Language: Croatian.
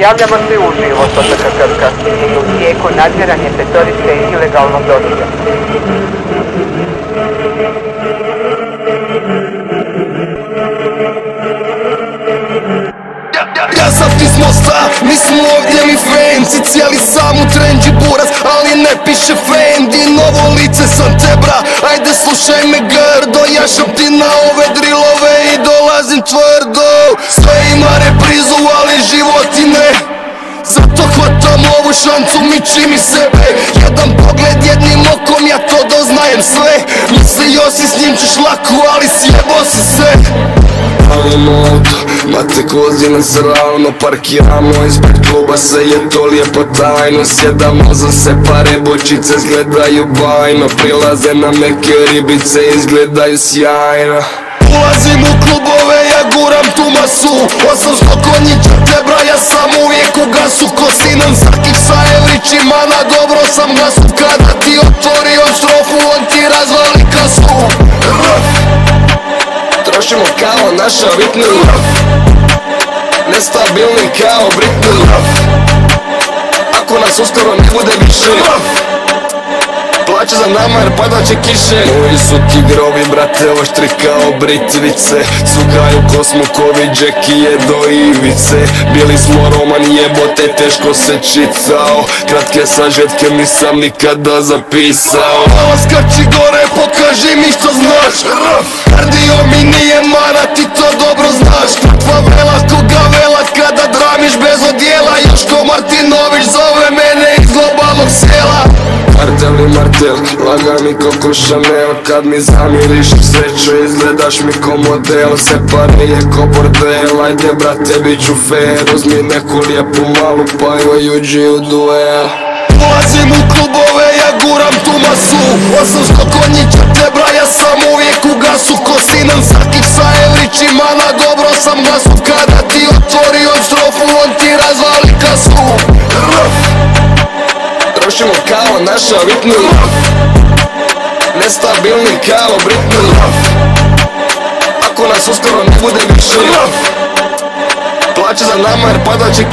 Javljamo se uživo s otoka Krka. U tijeku nadziranje petorice ilegalnog dobića. Ja sam ti s mosta, mi smo ovdje mi fancy Cijeli sam u trendži buras, ali ne piše fendi Novo lice sam tebra, ajde slušaj me grdo Jašam ti na ove drilove i dolazim tvrdo Sve ima reprizu, ali hvatam ovu šancu, miči mi sebe. Jedan pogled jednim okom, ja to doznajem sve. Mislio si s njim ćeš lako, ali sjebo si se. Palimo auto, matek vozi nas ravno Parkiramo ispred kluba, sve je to lijepo tajno. Sjedamo za se pare, bočice izgledaju bajno. Prilaze nam neke ribice, izgledaju sjajno. Ulazim u klubove, tu masu 800 konjića tebra, ja sam uvijek u gasu Ko sinan sakih sa evrićima, na dobro sam glasu Kada ti otvorio strofu, on ti razvali kasu. Trošimo kao naša Rf. Nestabilni kao Britney. Ako nas uskoro ne bude više Plaće za nama jer padat će kiše. Moji su ti grovi brate oštri kao britvice Cugaju ko smukovi džekije do ivice. Bili smo roman jebote teško se čitao. Kratke sažetke nisam nikada zapisao. Malo skači gore pokaži mi što znaš. Rf. Kardio mi nije mana ti to dobro znaš. Kakva vela koga vela kada dramiš bez odjela. Joško Martinović zove Martel i martel, lagani ko Chanel Kad mi zamiriš sreću izgledaš mi ko model. Separe je ko bordel, ajde brate bit ću fair. Uzmi neku lijepu malu pa joj uđi u duel. Ulazim u klubove, ja guram tu masu. 800 konjića tebra, ja sam uvijek u gasu. Ko sinan sakih sa evrićima, na dobro sam glasu Kada ti otvorio strofu, on ti razvali kasu. Наша ритми лав. Нестабилни као бритми лав. Ако нас ускоро не буде више лав. Плаче за нама jer padat će